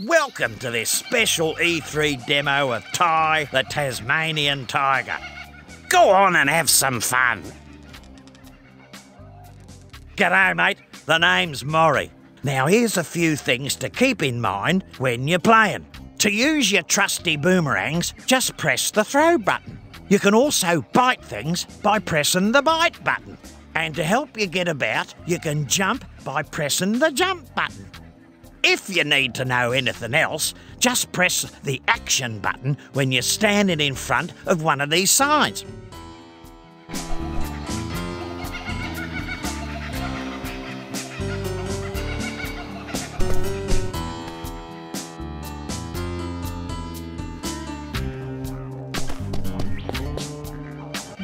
Welcome to this special E3 demo of Ty, the Tasmanian Tiger. Go on and have some fun. G'day, mate. The name's Maurie. Now, here's a few things to keep in mind when you're playing. To use your trusty boomerangs, just press the throw button. You can also bite things by pressing the bite button. And to help you get about, you can jump by pressing the jump button. If you need to know anything else, just press the action button when you're standing in front of one of these signs.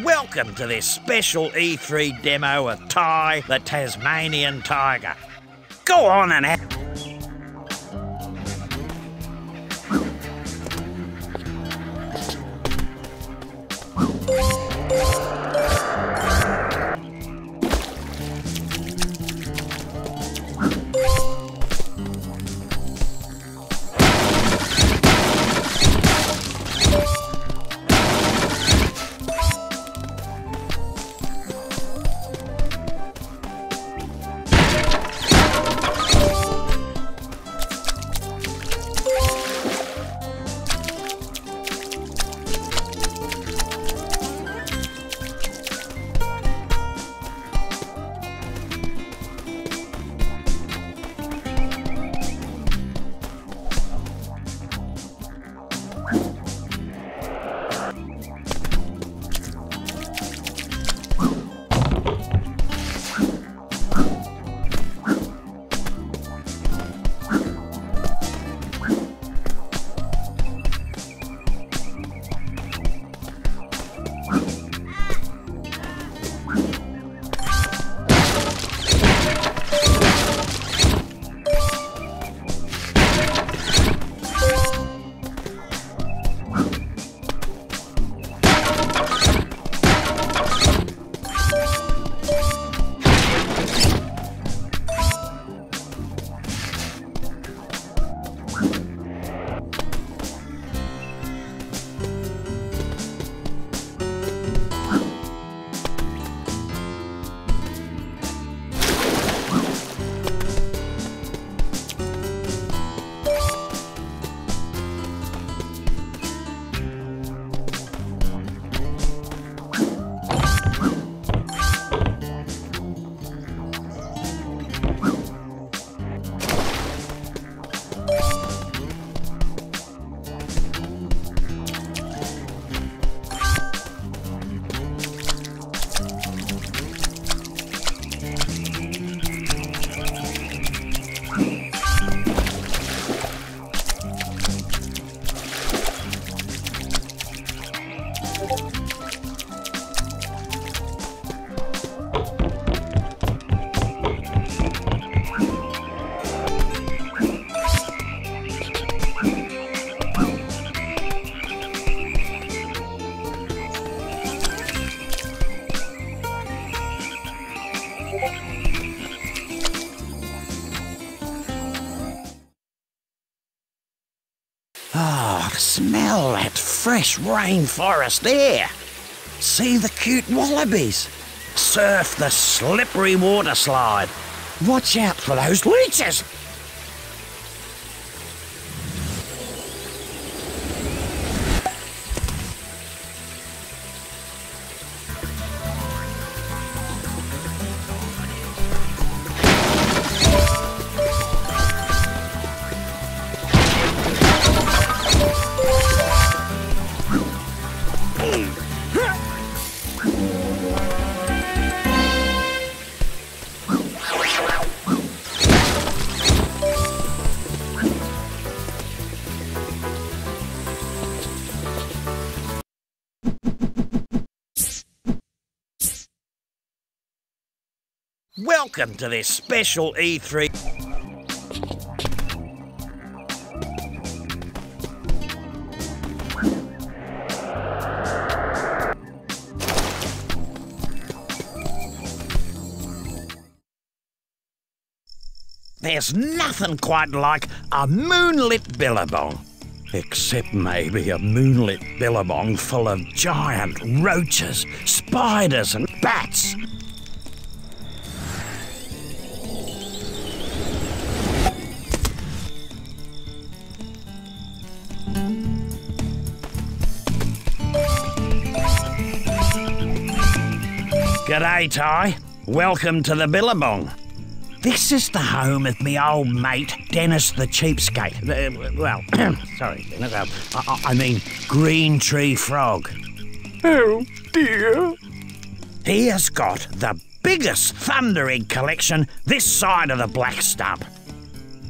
Welcome to this special E3 demo of Ty, the Tasmanian Tiger. Go on and have. Oh, smell that fresh rainforest air. See the cute wallabies. Surf the slippery water slide. Watch out for those leeches. Welcome to this special E E3. There's nothing quite like a moonlit billabong. Except maybe a moonlit billabong full of giant roaches, spiders, and bats. G'day, Ty. Welcome to the Billabong. This is the home of me old mate, Dennis the Cheapskate. Uh, well, sorry, Dennis. Uh, I, I mean, Green Tree Frog. Oh dear. He has got the biggest thunder egg collection this side of the Black Stump.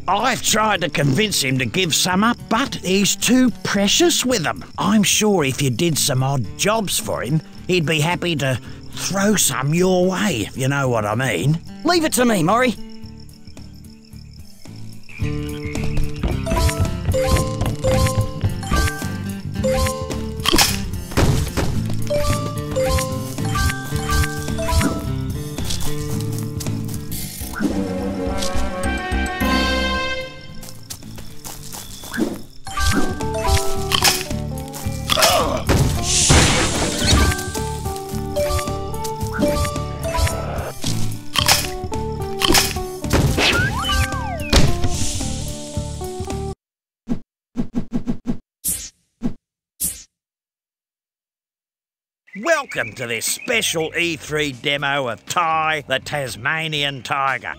I've tried to convince him to give some up, but he's too precious with them. I'm sure if you did some odd jobs for him, he'd be happy to throw some your way, if you know what I mean. Leave it to me, Maurie. Welcome to this special E3 demo of Ty, the Tasmanian Tiger.